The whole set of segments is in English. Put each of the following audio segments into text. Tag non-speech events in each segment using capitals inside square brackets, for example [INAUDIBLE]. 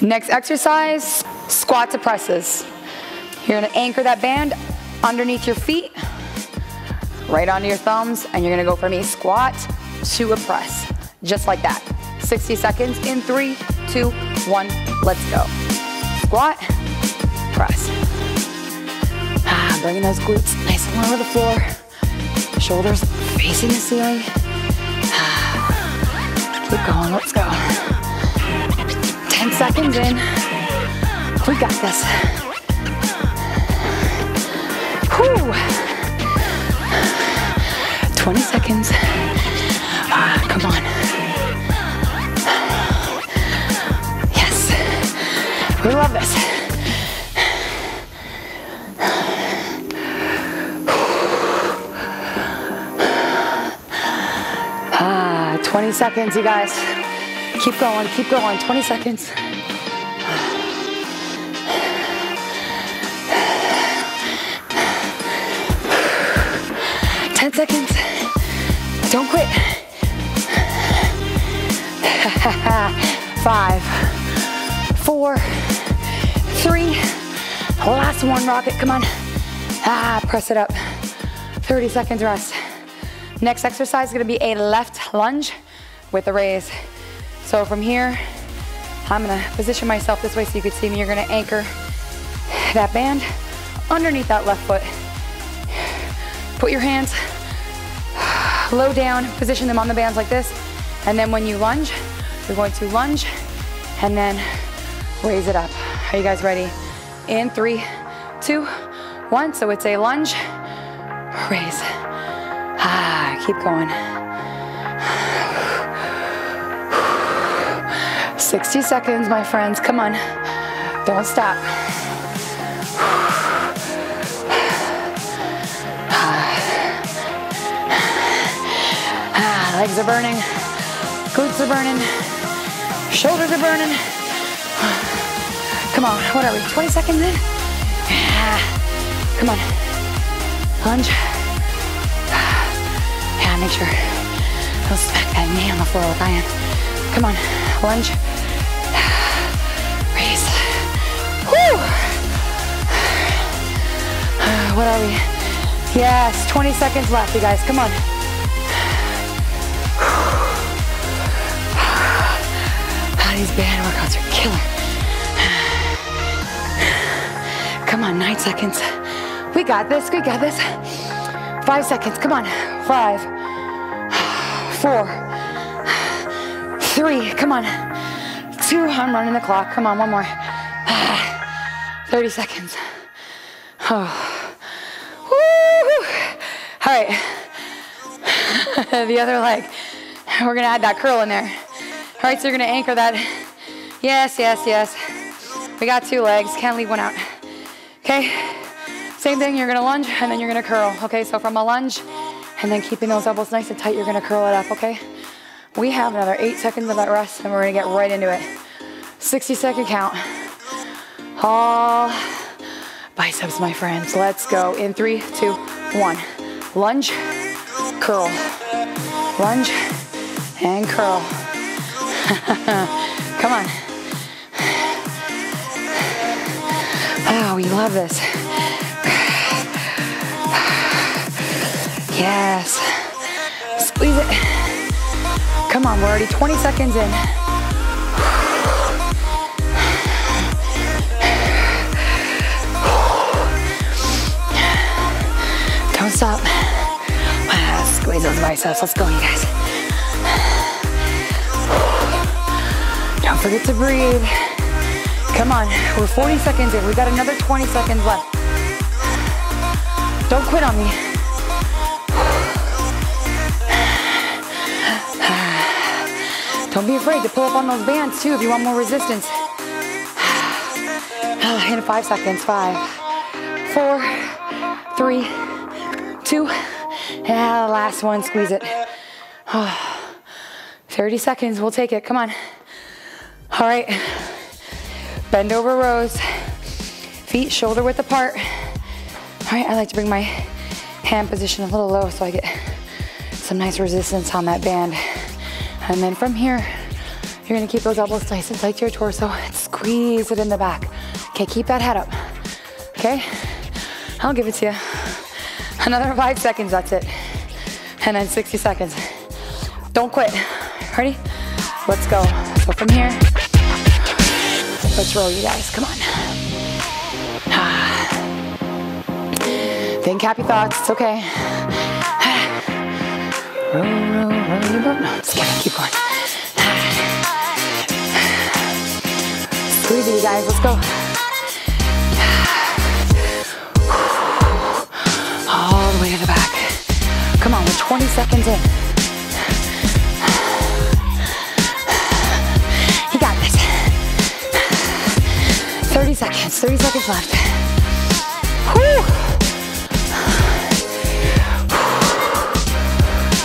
Next exercise, squat to presses. You're gonna anchor that band underneath your feet, right onto your thumbs, and you're gonna go from a squat to a press, just like that. 60 seconds in three, two, one, let's go. Squat, press. Ah, bringing those glutes nice and low to the floor. Shoulders facing the ceiling. Ah, keep going, let's go. 10 seconds in. We got this. Whew. 20 seconds. Ah, come on. Yes. We love this. Ah, 20 seconds, you guys. Keep going, keep going. 20 seconds. Ten seconds. Don't quit. [LAUGHS] Five, four, three. Last one, rocket. Come on. Ah, press it up. 30 seconds rest. Next exercise is gonna be a left lunge with a raise. So from here, I'm gonna position myself this way so you can see me. You're gonna anchor that band underneath that left foot. Put your hands low down, position them on the bands like this. And then when you lunge, you're going to lunge and then raise it up. Are you guys ready? In three, two, one. So it's a lunge, raise. Ah, keep going. 60 seconds, my friends. Come on. Don't stop. Ah, legs are burning. Glutes are burning. Shoulders are burning. Come on, what are we? 20 seconds in? Come on. Lunge. Yeah, make sure. Don't smack that knee on the floor like I am. Come on, lunge. Woo! What are we? Yes, 20 seconds left, you guys. Come on. Ah, [SIGHS] these band workouts are killer. [SIGHS] Come on, nine seconds. We got this, we got this. Five seconds, come on. Five, [SIGHS] four, three, come on. Two, I'm running the clock. Come on, one more. 30 seconds. Oh. Woo! All right. [LAUGHS] the other leg. We're gonna add that curl in there. All right, so you're gonna anchor that. Yes, yes, yes. We got two legs, can't leave one out. Okay, same thing, you're gonna lunge and then you're gonna curl. Okay, so from a lunge and then keeping those elbows nice and tight, you're gonna curl it up, okay? We have another eight seconds of that rest and we're gonna get right into it. 60 second count. All biceps, my friends. Let's go in three, two, one. Lunge, curl, lunge, and curl. [LAUGHS] Come on. Oh, we love this. Yes. Squeeze it. Come on, we're already 20 seconds in. Stop. Squeeze those biceps. Let's go, you guys. Don't forget to breathe. Come on, we're 40 seconds in. We got another 20 seconds left. Don't quit on me. Don't be afraid to pull up on those bands too if you want more resistance. [SIGHS] In five seconds, five, four, three, two, and last one, squeeze it. [SIGHS] 30 seconds, we'll take it, come on. All right, bend over rows, feet shoulder width apart. All right, I like to bring my hand position a little low so I get some nice resistance on that band. And then from here, You're gonna keep those elbows nice and tight to your torso and squeeze it in the back. Okay, keep that head up. Okay? I'll give it to you. Another five seconds, that's it. And then 60 seconds. Don't quit. Ready? Let's go. So from here, let's roll, you guys. Come on. [SIGHS] Think happy thoughts. It's okay. roll, roll, roll. No, just kidding. Keep going. [SIGHS] Squeeze it, you guys. Let's go. 20 seconds in. You got this. 30 seconds, 30 seconds left. Whew.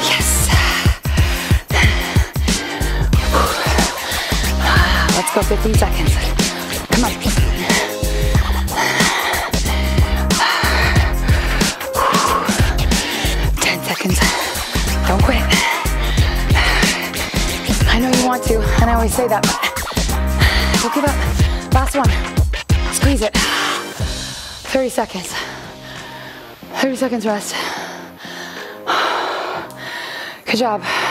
Yes. Let's go 15 seconds. Always say that, but [SIGHS] don't give up. Last one. Squeeze it. 30 seconds. 30 seconds rest. [SIGHS] Good job.